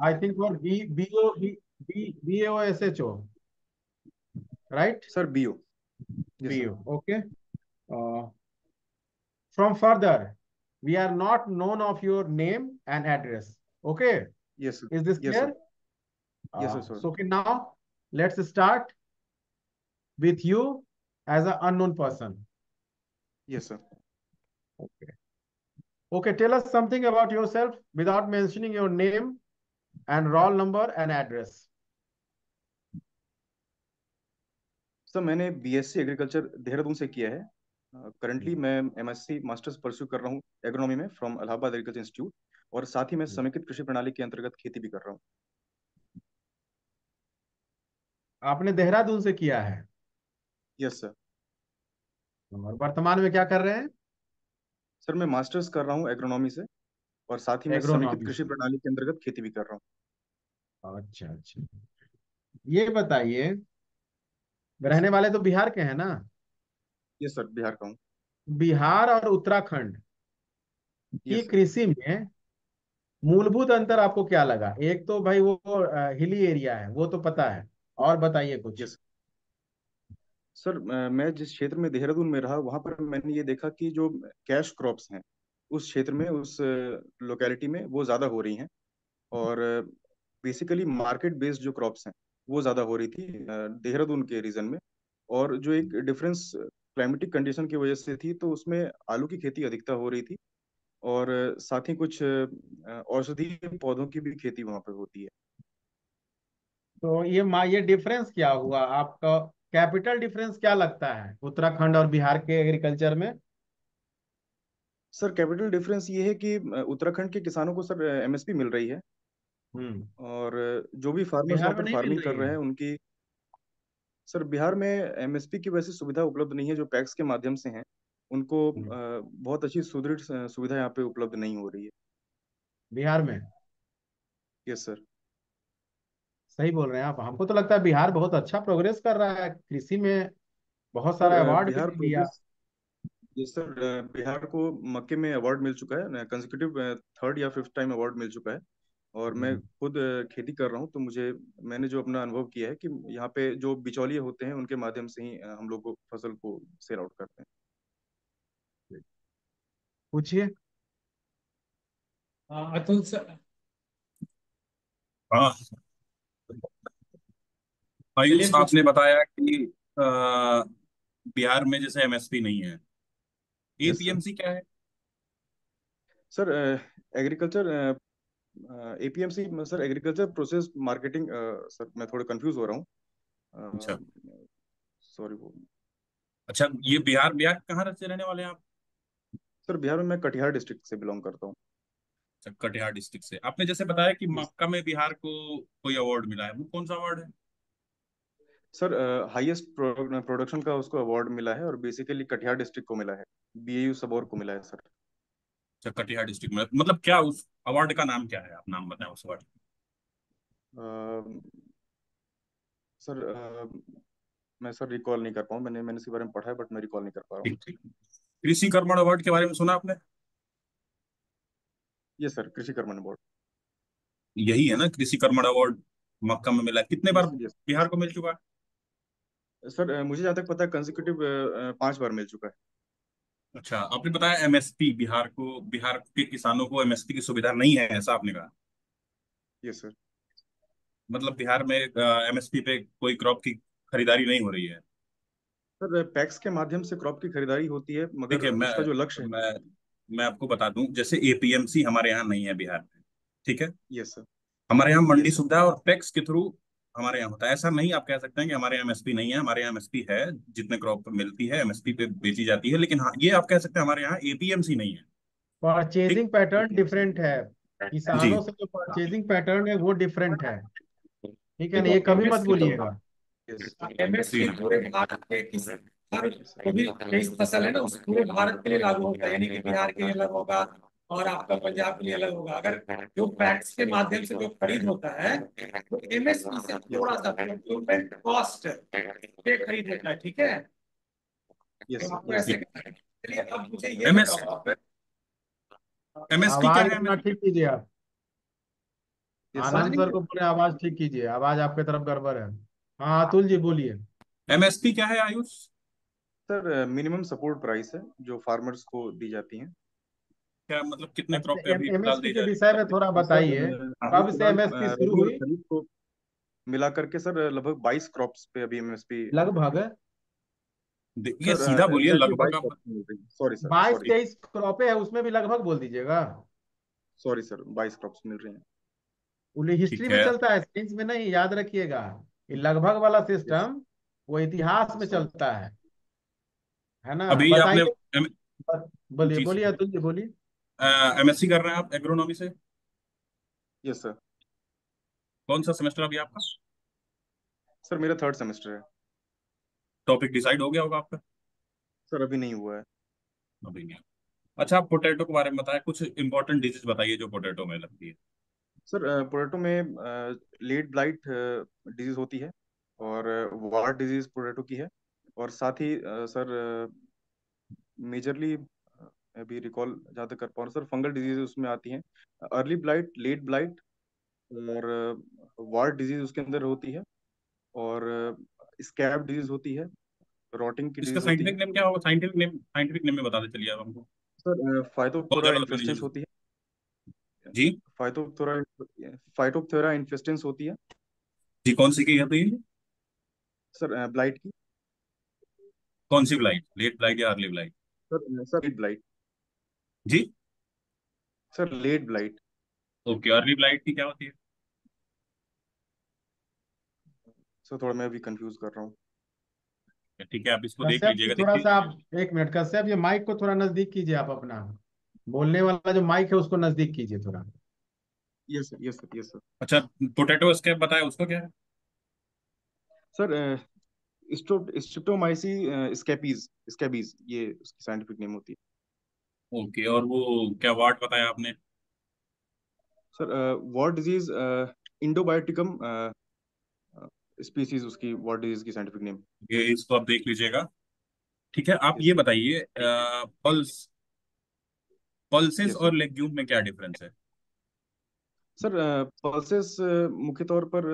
I think for B B O B B B O S H O, right? Sir, BO. Yes, B Okay. Uh, from further, we are not known of your name and address. Okay. Yes, sir. Is this Yes, clear? sir. Yes, sir, Uh, sir. So okay, now let's start with you as an unknown person. Yes, sir. Okay. Okay, tell us something about yourself without mentioning your name and roll number and address. Sir मैंने BSc agriculture Dehradun से किया है। Currently मैं MSc masters pursue कर रहा हूँ agronomy में from Allahabad agriculture institute और साथ ही मैं समेकित कृषि प्रणाली के अंतर्गत खेती भी कर रहा हूँ। आपने देहरादून से किया है। यस सर और वर्तमान में क्या कर रहे हैं? सर मैं मास्टर्स कर रहा हूँ एग्रोनॉमी से। और साथ ही मैं समेकित कृषि प्रणाली के अंतर्गत खेती भी कर रहा हूँ। अच्छा अच्छा। ये बताइए रहने वाले तो बिहार के हैं ना? ये सर बिहार का हूँ। बिहार और उत्तराखंड की कृषि में मूलभूत अंतर आपको क्या लगा? एक तो भाई वो हिली एरिया है वो तो पता है। और बताइए कुछ। सर मैं जिस क्षेत्र में देहरादून में रहा वहाँ पर मैंने ये देखा कि जो कैश क्रॉप्स हैं उस क्षेत्र में, उस लोकेलिटी में वो ज़्यादा हो रही हैं। और बेसिकली मार्केट बेस्ड जो क्रॉप्स हैं, वो ज़्यादा हो रही थी देहरादून के रीजन में। और जो एक डिफरेंस क्लाइमेटिक कंडीशन की वजह से थी तो उसमें आलू की खेती अधिकता हो रही थी। और, साथ ही कुछ औषधीय पौधों की भी खेती वहाँ पर होती है। तो ये ये डिफरेंस क्या हुआ? आपका कैपिटल डिफरेंस क्या लगता है? उत्तराखंड और बिहार के एग्रीकल्चर में? सर कैपिटल डिफरेंस ये है कि उत्तराखंड के किसानों को सर एमएसपी मिल रही है। हम्म। और जो भी फार्मर्स पर फ़ार्मिंग कर रहे हैं? उनकी सर बिहार में एमएसपी की वैसे सुविधा उपलब्ध नहीं है जो पैक्स के माध्यम से हैं। उनको हम्म, बहुत अच्छी सुदृढ़ सुविधा यहाँ पे उपलब्ध नहीं हो रही है। बिहार में? यस सर सही बोल रहे हैं आप। हमको तो लगता है बिहार बहुत अच्छा प्रोग्रेस कर रहा है। कृषि में बहुत सारा अवार्ड भी बिहार लिया। यस सर बिहार को मक्के में अवार्ड मिल चुका है कंसेक्यूटिव थर्ड या फिफ्थ टाइम अवार्ड मिल चुका है। और मैं हम्म, खुद खेती कर रहा हूँ तो मुझे मैंने जो अपना अनुभव किया है कि यहाँ पे जो बिचौलिए होते हैं उनके माध्यम से ही हम लोग को फ़सल को सेल आउट करते हैं। पूछिए। अतुल सर। हाँ। आपने बताया कि अ, बिहार में जैसे एमएसपी नहीं है। एपीएमसी क्या है? Sir agriculture APMC sir agriculture process marketing sir मैं थोड़ा कंफ्यूज हो रहा अच्छा। हूँ सॉरी वो। अच्छा ये बिहार बिहार कहाँ से रहने वाले हैं आप? सर बिहार में मैं कटिहार डिस्ट्रिक्ट से बिलोंग करता हूँ। अच्छा कटिहार डिस्ट्रिक्ट से। आपने जैसे बताया कि मक्का में बिहार को कोई अवार्ड मिला है वो कौन सा अवार्ड है? सर हाईएस्ट प्रोडक्शन का उसको अवार्ड मिला है और बेसिकली कटिहार डिस्ट्रिक्ट को मिला है। बीएयू सबौर को मिला है सर अच्छा कटिहार डिस्ट्रिक्ट में। मतलब क्या उस अवार्ड का नाम क्या है? आप नाम बताएँ उस अवार्ड सर अ, मैं सर रिकॉल नहीं कर पाऊँ। मैंने मैंने इसके बारे में पढ़ा है बट मैं रिकॉल नहीं कर पा रहा हूँ। कृषि कर्मण अवार्ड के बारे में सुना आपने? ये सर कृषि कर्मण बोर्ड यही है ना कृषि कर्मण अवार्ड मक्का में मिला कितने बार यस बिहार को मिल चुका है? सर मुझे जहाँ तक पता है कंसिक्यूटिव पाँच बार मिल चुका है। अच्छा आपने बताया एमएसपी बिहार को बिहार के किसानों को एमएसपी की सुविधा नहीं है ऐसा आपने कहा? यस सर मतलब बिहार में एमएसपी पे कोई क्रॉप की खरीदारी नहीं हो रही है? सर पैक्स के माध्यम से क्रॉप की खरीदारी होती है मगर देखिए मैं उसका जो लक्ष्य है। मैं मैं आपको बता दूँ जैसे एपीएमसी हमारे यहाँ नहीं है बिहार में ठीक है? यस सर हमारे यहाँ मंडी सुविधा और पैक्स के थ्रू हमारे यहाँ होता है। ऐसा नहीं आप कह सकते हैं कि हमारे यहाँ एमएसपी नहीं है। हमारे यहाँ एमएसपी है जितने क्रॉप मिलती है एमएसपी पे बेची जाती है। लेकिन हाँ ये आप कह सकते हैं हमारे यहाँ एपीएमसी नहीं है। परचेजिंग पैटर्न डिफरेंट है। किसानों से जो परचेजिंग पैटर्न है वो डिफरेंट है। ठीक है ना? ये कभी मत तो बोलिएगा एमएसपी पूरे भारत के किस भी फ़सल है ना उस पूरे भारत के लिए लागू होता है। यानी कि बिहार के लिए अलग होगा और आपका पंजाब के लिए अलग होगा। अगर जो पैक्स के माध्यम से जो खरीद होता है तो एमएसपी से थोड़ा सा प्रोक्योरमेंट कॉस्ट पे खरीद होता है ठीक है? तो आपको ऐसे चलिए अब मुझे ये एमएस एमएसपी क्या है? ठीक कीजिए आप। आनंद सर सर को पूरे आवाज़ ठीक कीजिए। आवाज़ आपके तरफ़ गड़बड़ है। हाँ अतुल जी बोलिए। एमएसपी क्या है Ayush? Sir minimum support price है जो फार्मर्स को दी जाती है। क्या मतलब कितने क्रॉप पे अभी फ़िलहाल एमएसपी दी के जा रही विषय में थोड़ा बताइए। कब से एमएसपी शुरू हुई। मिला करके सर लगभग बाईस क्रॉप्स पे अभी एमएसपी लगभग? ये सीधा बोलिए लगभग सॉरी सर बाईस सॉरी तेईस क्रॉपे है उसमें भी लगभग बोल दीजिएगा। सॉरी सर बाईस क्रॉप्स मिल रही हैं। उन्हें हिस्ट्री में। चलता है साइंस में नहीं याद रखिएगा। ये लगभग वाला सिस्टम वो इतिहास में चलता है। है ना? अभी आपने बोलिए बोलिए। अतुल जी बोलिए। एमएससी कर रहे हैं आप एग्रोनॉमी से? यस सर कौन सा सेमेस्टर अभी आपका? सर मेरा थर्ड सेमेस्टर है। टॉपिक डिसाइड हो गया होगा आपका? सर अभी नहीं हुआ है। अभी नहीं अच्छा आप पोटैटो के बारे में बताएँ कुछ इंपॉर्टेंट डिज़ीज़ बताइए जो पोटैटो में लगती है। सर पोटैटो में लेट ब्लाइट डिज़ीज़ होती है और वार्ड डिज़ीज़ पोटैटो की है। और साथ ही सर मेजरली अभी रिकॉल तक कर पा रहा हूँ। सर फंगल डिज़ीज़ उसमें आती हैं। अर्ली ब्लाइट लेट ब्लाइट और वार्ड डिज़ीज़ उसके अंदर होती है और स्कैब डिज़ीज़ होती है रॉटिंग की इसका साइंटिफिक नेम क्या होगा? साइंटिफिक नेम साइंटिफिक नेम में बता दे चलिए आप हमको। सर फाइटोप्थोरा इन्फेस्टेंस होती है। जी? फाइटोप्थोरा फाइटोप्थोरा इन्फेस्टेंस होती है। जी कौन सी की है तो ये? सर ब्लाइट की। कौन सी ब्लाइट लेट ब्लाइट या early blight sir sir late blight जी। Sir late blight okay early blight की क्या होती है? सर थोड़ा मैं अभी कंफ्यूज कर रहा हूँ। ठीक है आप इसको देख लीजिएगा थोड़ा सा आप एक मिनट कश्यप ये माइक को थोड़ा नज़दीक कीजिए आप अपना। बोलने वाला जो माइक है उसको नज़दीक कीजिए थोड़ा। Yes sir yes sir yes sir अच्छा पोटैटो स्कैब बताया उसको क्या है? सर स्ट्रिप्टोमाइसी स्कैपीज स्कैबीज ये उसकी साइंटिफिक नेम होती है। ओके और वो क्या वार्ड बताया आपने? Sir wart disease endobioticum species उसकी वॉर डिज़ीज़ की साइंटिफिक नेम। ये इसको आप देख लीजिएगा। ठीक है आप ये बताइए पल्स पल्सेस और लेग्यूम में क्या डिफरेंस है? सर पल्सेस मुख्य तौर पर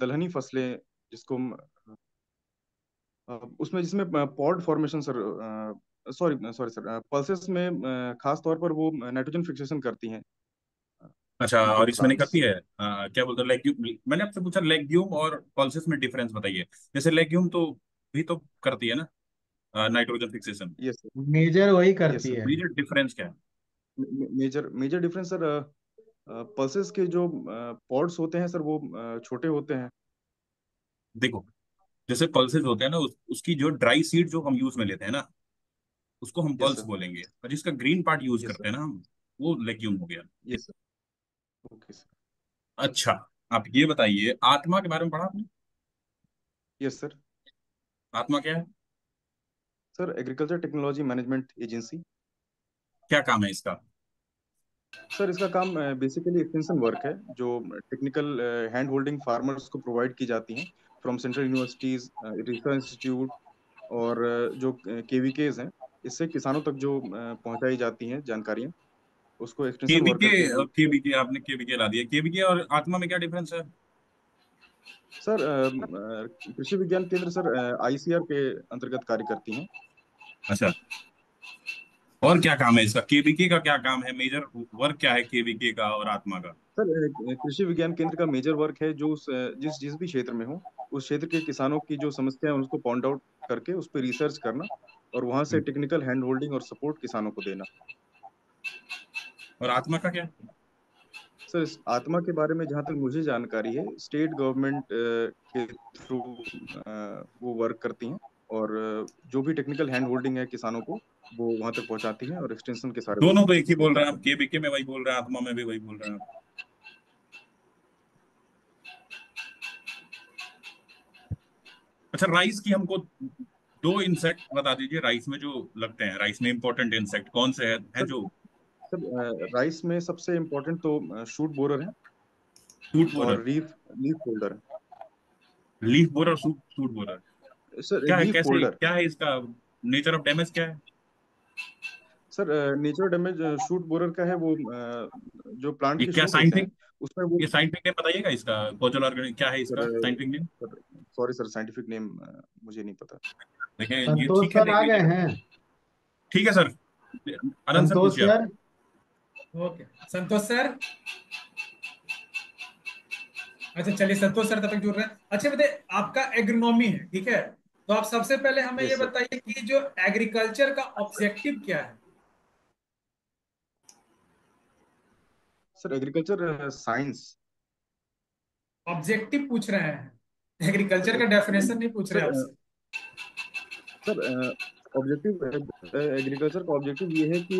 दलहनी फ़सलें जिसको हम, उसमें जिसमें pod formation sir sorry sorry sir pulses में खास तौर पर वो नाइट्रोजन फिक्सेशन करती हैं। अच्छा और इसमें नहीं करती है? आ, क्या बोलते हैं लेग्यूम मैंने आपसे पूछा लेग्यूम और पल्सेस में डिफरेंस बताइए। जैसे लेग्यूम तो भी तो करती है ना नाइट्रोजन फिक्सेशन? यस मेजर वही करती. है। मेजर डिफरेंस क्या है? Major major difference sir pulses के जो पॉड्स होते हैं सर वो छोटे होते हैं। देखो जैसे पल्सेस होते हैं ना उस, उसकी जो ड्राई सीड जो हम यूज़ में लेते हैं ना उसको हम पल्स. बोलेंगे। और जिसका ग्रीन पार्ट यूज़ Yes, करते हैं ना हम वो लेग्यूम हो गया। यस सर ओके सर अच्छा आप ये बताइए आत्मा के बारे में पढ़ा आपने? यस सर आत्मा क्या है? Sir agriculture technology management agency क्या काम है इसका? सर इसका काम बेसिकली एक्सटेंशन वर्क है जो टेक्निकल हैंड होल्डिंग फार्मर्स को प्रोवाइड की जाती हैं from central universities research institute और जो केवीकेज हैं इससे किसानों तक जो पहुंचाई जाती हैं जानकारियाँ उसको केबीके केबीके आपने केबीके ला दिया। केबीके और आत्मा में क्या डिफरेंस है? सर कृषि विज्ञान केंद्र सर आईसीआर के अंतर्गत कार्य करती हैं। अच्छा। और क्या काम है इसका? केबीके का क्या काम है? मेजर वर्क क्या है केबीके का और आत्मा का? सर कृषि विज्ञान केंद्र का मेजर वर्क है जो जिस जिस भी क्षेत्र में हो उस क्षेत्र के किसानों की जो समस्या है उसको पॉइंट आउट करके उस पर रिसर्च करना। और वहाँ से टेक्निकल हैंड होल्डिंग और सपोर्ट किसानों को देना। और आत्मा का क्या? सर आत्मा के बारे में जहाँ तक मुझे जानकारी है स्टेट गवर्नमेंट के थ्रू वो वर्क करती हैं और जो भी टेक्निकल हैंड होल्डिंग है किसानों को वो वहाँ तक पहुंचाती हैं और एक्सटेंशन के सारे दोनों तो एक ही बोल रहे हैं आप केबीके में वही बोल रहे हैं आत्मा में भी वही बोल रहे हैं आप। अच्छा राइस की हमको दो इंसेक्ट बता दीजिए राइस में जो लगते हैं। राइस में इंपॉर्टेंट इंसेक्ट कौन से हैं? है जो? सर राइस में सबसे इम्पोर्टेंट तो शूट बोरर है। Shoot borer leaf leaf folder leaf borer shoot shoot borer sir क्या है कैसे फोल्डर क्या है इसका? नेचर ऑफ़ डैमेज क्या है? Sir natural damage shoot borer का है वो जो प्लांट क्या साइंटिफिक उसमें वो ये साइंटिफिक नेम बताइएगा इसका? कोजल ऑर्गेनिक क्या है इसका scientific name sorry sir scientific name मुझे नहीं पता। देखें ये ठीक है आ गए हैं। ठीक है सर। आनंद सर संतोष पूछिए सर। Okay Santosh sir. अच्छा चलिए संतोष सर तब तक जुड़ रहे हैं। अच्छा बताइए आपका एग्रोनॉमी है ठीक है? तो आप सबसे पहले हमें ये बताइए कि जो एग्रीकल्चर का ऑब्जेक्टिव क्या है? सर एग्रीकल्चर साइंस ऑब्जेक्टिव पूछ रहे हैं। एग्रीकल्चर का डेफिनेशन नहीं पूछ रहे सर, आपसे। सर ऑब्जेक्टिव एग्रीकल्चर का ऑब्जेक्टिव ये है कि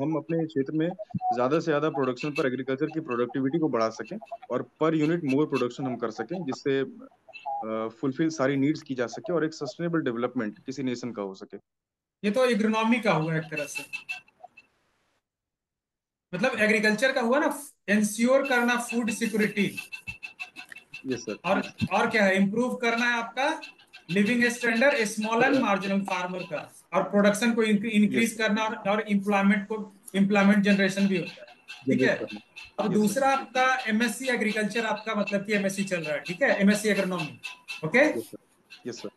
हम अपने क्षेत्र में ज़्यादा से ज़्यादा प्रोडक्शन पर एग्रीकल्चर की प्रोडक्टिविटी को बढ़ा सकें और पर यूनिट मोर प्रोडक्शन हम कर सकें जिससे फुलफिल सारी नीड्स की जा सके और एक सस्टेनेबल डेवलपमेंट किसी नेशन का हो सके। ये तो एग्रोनॉमी का हुआ एक तरह से। मतलब एग्रीकल्चर का हुआ ना इंश्योर करना फ़ूड सिक्योरिटी सर और और क्या है? इम्प्रूव करना है आपका living standard small and marginal farmer का। और प्रोडक्शन को इंक्रीज Yes. करना और, और एम्प्लॉयमेंट को एम्प्लॉयमेंट जनरेशन भी होता है। ठीक है? और Yes, दूसरा आपका एमएससी एग्रीकल्चर आपका मतलब कि एमएससी चल रहा है। ठीक है? MSc agronomy okay? Yes sir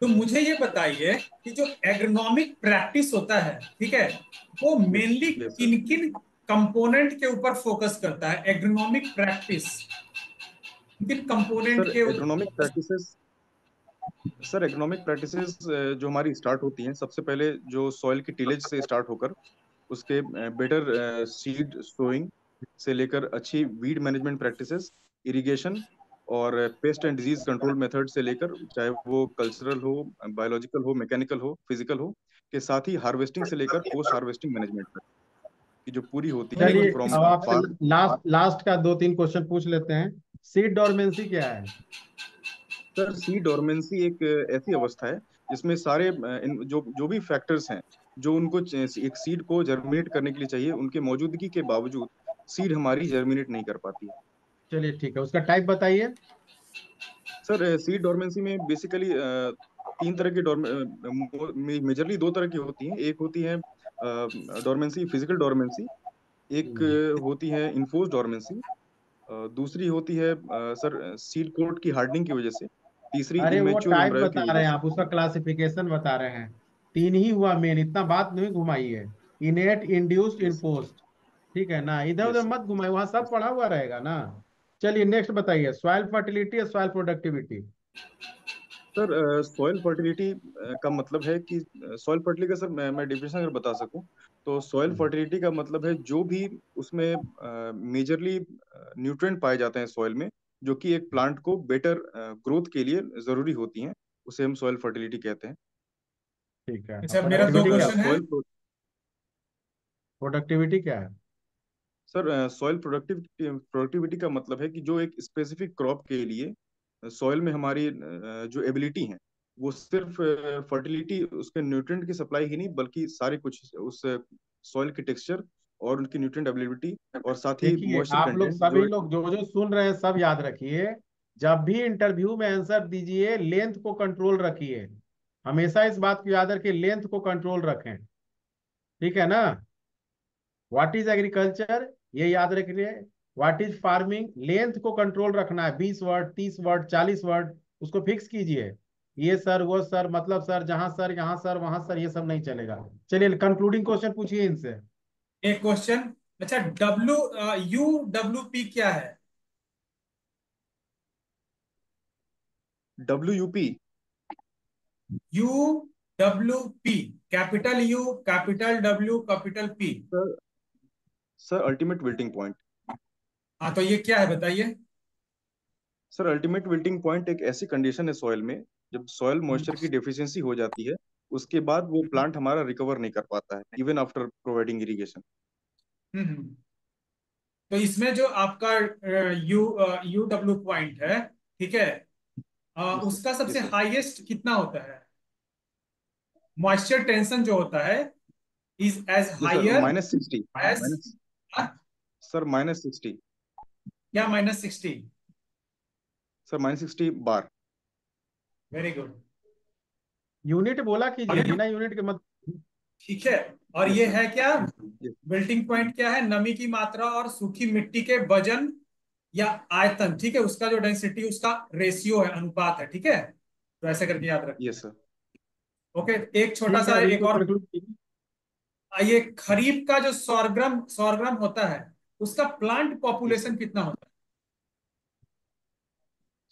तो मुझे ये बताइए कि जो एग्रोनॉमिक प्रैक्टिस होता है ठीक है? वो मेनली किन किन कंपोनेंट के ऊपर फोकस करता है एग्रोनॉमिक प्रैक्टिस कंपोनेंट के economic practices sir economic practices जो हमारी स्टार्ट होती हैं सबसे पहले जो सॉइल की टिलेज से स्टार्ट होकर उसके बेटर सीड सोइंग से लेकर अच्छी वीड मैनेजमेंट प्रैक्टिसेस इरिगेशन और pest and disease control method से लेकर चाहे वो कल्चरल हो बायोलॉजिकल हो मैकेनिकल हो फ़िज़िकल हो के साथ ही हार्वेस्टिंग से लेकर पोस्ट हार्वेस्टिंग मैनेजमेंट तक। की जो पूरी होती है अब लास्ट लास्ट का दो तीन क्वेश्चन पूछ लेते हैं। सीड डोरमेंसी क्या है? सर सी डोरमेंसी एक ऐसी अवस्था है जिसमें सारे इन जो जो भी फैक्टर्स हैं जो उनको एक सीड को जर्मिनेट करने के लिए चाहिए उनके मौजूदगी के बावजूद सीड हमारी जर्मिनेट नहीं कर पाती है। चलिए ठीक है उसका टाइप बताइए। सर सीड डोरमेंसी में बेसिकली तीन तरह की मेजरली दो तरह की होती हैं। एक होती है डोरमेंसी फ़िज़िकल डोरमेंसी एक होती है इन्फोर्स डोरमेंसी दूसरी होती है सर सीड कोट की हार्डनिंग की वजह से तीसरी अरे वो टाइप बता रहे हैं आप उसका क्लासिफिकेशन बता रहे हैं। तीन ही हुआ मेन इतना बात नहीं घुमाइए इनेट इंड्यूस्ड Yes. ठीक है ना? इधर उधर मत घुमाइए वहाँ सब पढ़ा हुआ रहेगा ना। चलिए नेक्स्ट बताइए सॉइल फर्टिलिटी और soil productivity sir soil fertility का मतलब है कि सॉइल फर्टिलिटी का सर मैं, मैं डिफिनेशन अगर बता सकूँ तो सॉइल फर्टिलिटी का मतलब है जो भी उसमें मेजरली न्यूट्रिएंट पाए जाते हैं सॉइल में जो कि एक प्लांट को बेटर ग्रोथ के लिए ज़रूरी होती हैं उसे हम सॉइल फर्टिलिटी कहते हैं। ठीक है। अच्छा, मेरा दो क्वेश्चन है। प्रोडक्टिविटी क्या है? सर सॉइल प्रोडक्टिविटी प्रोडक्टिविटी का मतलब है कि जो एक स्पेसिफिक क्रॉप के लिए सॉइल में हमारी जो एबिलिटी है वो सिर्फ़ फर्टिलिटी उसके न्यूट्रिएंट की सप्लाई ही नहीं बल्कि सारे कुछ उस सॉइल की टेक्सचर और उनकी न्यूट्रिएंट एबिलिटी और साथ ही आप लोग सभी लोग जो जो सुन रहे हैं सब याद रखिए जब भी इंटरव्यू में आंसर दीजिए लेंथ को कंट्रोल रखिए। हमेशा इस बात को याद रखिए लेंथ को कंट्रोल रखें। ठीक है ना? व्हाट इज़ एग्रीकल्चर ये याद रखिए। व्हाट इज़ फ़ार्मिंग लेंथ को कंट्रोल रखना है। बीस वर्ड तीस वर्ड चालीस वर्ड उसको फिक्स कीजिए। ये सर वो सर मतलब सर जहाँ सर यहाँ सर वहाँ सर ये सब नहीं चलेगा। चलिए कंक्लूडिंग क्वेश्चन पूछिए इनसे। एक क्वेश्चन अच्छा डब्ल्यू यू डब्ल्यू पी क्या है? W U P U W P capital U capital W capital P sir sir ultimate wilting point हाँ तो ये क्या है बताइए? सर अल्टीमेट विल्टिंग पॉइंट एक ऐसी कंडीशन है सॉइल में जब सॉइल मॉइस्चर की डेफिशिएंसी हो जाती है उसके बाद वो प्लांट हमारा रिकवर नहीं कर पाता है इवन आफ्टर प्रोवाइडिंग इरिगेशन। तो इसमें जो आपका यू यू डब्ल्यू पॉइंट है ठीक है? sir. उसका सबसे हाईएस्ट कितना होता है? मॉइस्चर टेंशन जो होता है is as higher minus sixty? Sir minus sixty या minus sixty sir minus sixty bar very good unit बोला कीजिए बिना यूनिट के मत ठीक है। और ये है क्या? Yes. बिल्टिंग पॉइंट क्या है? नमी की मात्रा और सूखी मिट्टी के वज़न या आयतन ठीक है? उसका जो डेंसिटी उसका रेशियो है अनुपात है ठीक है? तो ऐसे करके याद रखिए यस सर ओके एक छोटा सा एक और। ये खरीफ का जो सौरग्राम सौरग्राम होता है उसका प्लांट पॉपुलेशन कितना होता है?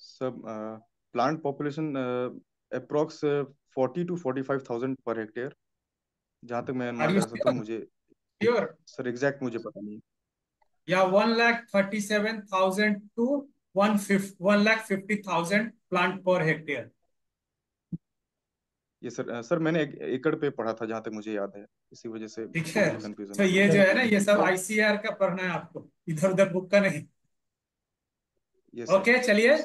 सब plant population approx forty two forty five thousand per hectare जहाँ तक मैं लगा सकता हूँ sure? मुझे श्योर सर एग्जैक्ट मुझे पता नहीं या one lakh thirty seven thousand to one one lakh fifty thousand plant per hectare ये सर सर मैंने एक, एकड़ पे पढ़ा था जहाँ तक मुझे याद है। इसी वजह से ठीक है। तो ये जो है ना ये सब आईसीआर का पढ़ना है आपको। इधर उधर बुक का नहीं। ओके चलिए